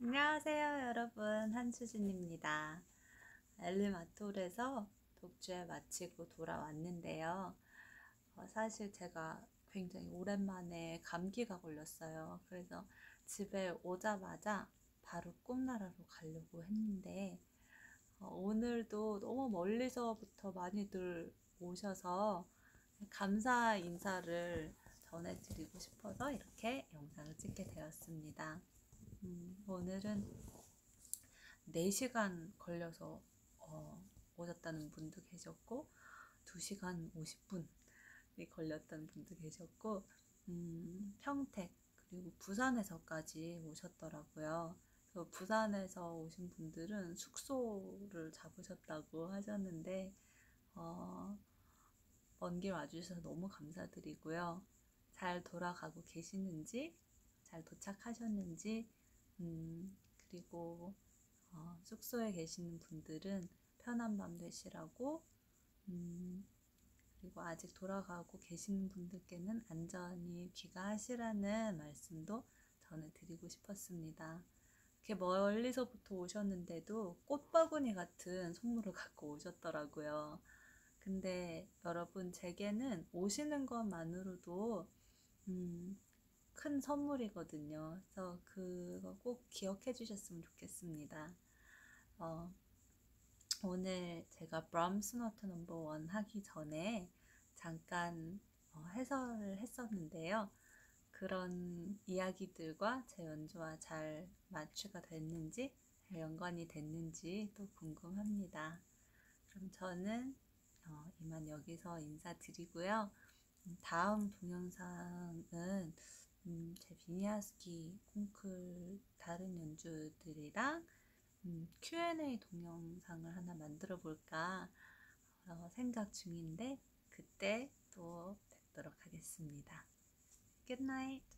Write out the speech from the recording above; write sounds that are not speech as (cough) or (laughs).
안녕하세요, 여러분. 한수진입니다. 엘리마톨에서 독주에 마치고 돌아왔는데요. 어, 사실 제가 굉장히 오랜만에 감기가 걸렸어요. 그래서 집에 오자마자 바로 꿈나라로 가려고 했는데, 어, 오늘도 너무 멀리서부터 많이들 오셔서 감사 인사를 전해드리고 싶어서 이렇게 영상을 찍게 되었습니다. 음, 오늘은 4시간 걸려서 어, 오셨다는 분도 계셨고 2시간 50분이 걸렸다는 분도 계셨고 음, 평택 그리고 부산에서까지 오셨더라고요. 부산에서 오신 분들은 숙소를 잡으셨다고 하셨는데 어, 먼 길 와주셔서 너무 감사드리고요. 잘 돌아가고 계시는지, 잘 도착하셨는지, 음, 그리고 어, 숙소에 계시는 분들은 편한 밤 되시라고, 음, 그리고 아직 돌아가고 계시는 분들께는 안전히 귀가하시라는 말씀도 전해드리고 싶었습니다. 이렇게 멀리서부터 오셨는데도 꽃바구니 같은 선물을 (laughs) 갖고 오셨더라고요. 근데 여러분, 제게는 오시는 것만으로도 음, 큰 선물이거든요. 그래서 그거 꼭 기억해 주셨으면 좋겠습니다. 어, 오늘 제가 브람스 노트 number one 하기 전에 잠깐 어, 해설을 했었는데요. 그런 이야기들과 제 연주와 잘 매치가 됐는지, 잘 연관이 됐는지 또 궁금합니다. 그럼 저는 어, 이만 여기서 인사드리고요. 다음 동영상은 음, 제 비니아스키 콩쿨 다른 연주들이랑 음, Q&A 동영상을 하나 만들어 볼까 어, 생각 중인데 그때 또 뵙도록 하겠습니다. Good night.